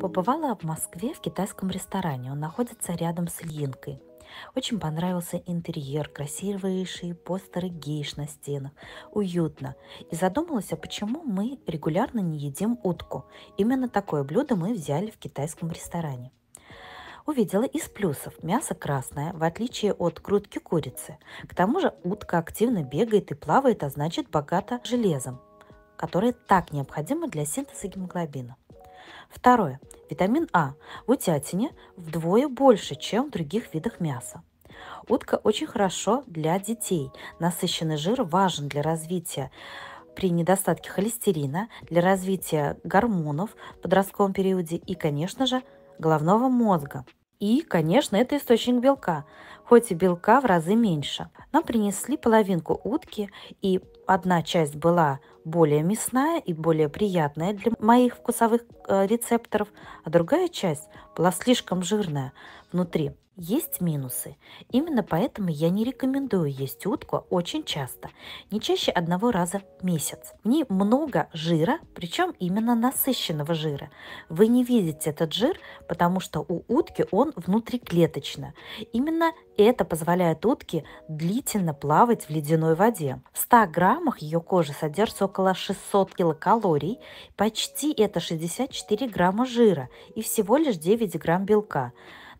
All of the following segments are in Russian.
Побывала в Москве в китайском ресторане. Он находится рядом с Ильинкой. Очень понравился интерьер, красивейшие постеры гейш на стенах, уютно. И задумалась, а почему мы регулярно не едим утку. Именно такое блюдо мы взяли в китайском ресторане. Увидела из плюсов мясо красное, в отличие от грудки курицы. К тому же утка активно бегает и плавает, а значит богата железом, которое так необходимо для синтеза гемоглобина. Второе. Витамин А в утятине вдвое больше, чем в других видах мяса. Утка очень хорошо для детей. Насыщенный жир важен для развития при недостатке холестерина, для развития гормонов в подростковом периоде и, конечно же, головного мозга. И, конечно, это источник белка, хоть и белка в разы меньше. Нам принесли половинку утки, и одна часть была более мясная и более приятная для моих вкусовых э, рецепторов, а другая часть была слишком жирная внутри. Есть минусы. Именно поэтому я не рекомендую есть утку очень часто, не чаще одного раза в месяц. В ней много жира, причем именно насыщенного жира. Вы не видите этот жир, потому что у утки он внутриклеточно. Именно это позволяет утке длительно плавать в ледяной воде. В 100 граммах ее кожи содержится около 600 килокалорий, почти это 64 грамма жира и всего лишь 9 грамм белка.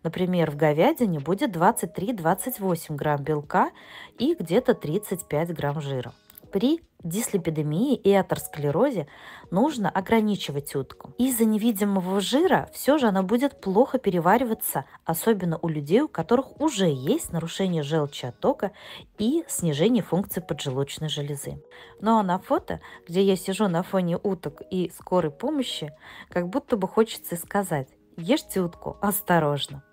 Например, в говядине будет 23-28 грамм белка и где-то 35 грамм жира. При дислепидемии и атеросклерозе нужно ограничивать утку. Из-за невидимого жира все же она будет плохо перевариваться, особенно у людей, у которых уже есть нарушение желчи оттока и снижение функции поджелудочной железы. Ну а на фото, где я сижу на фоне уток и скорой помощи, как будто бы хочется сказать, ешьте утку осторожно.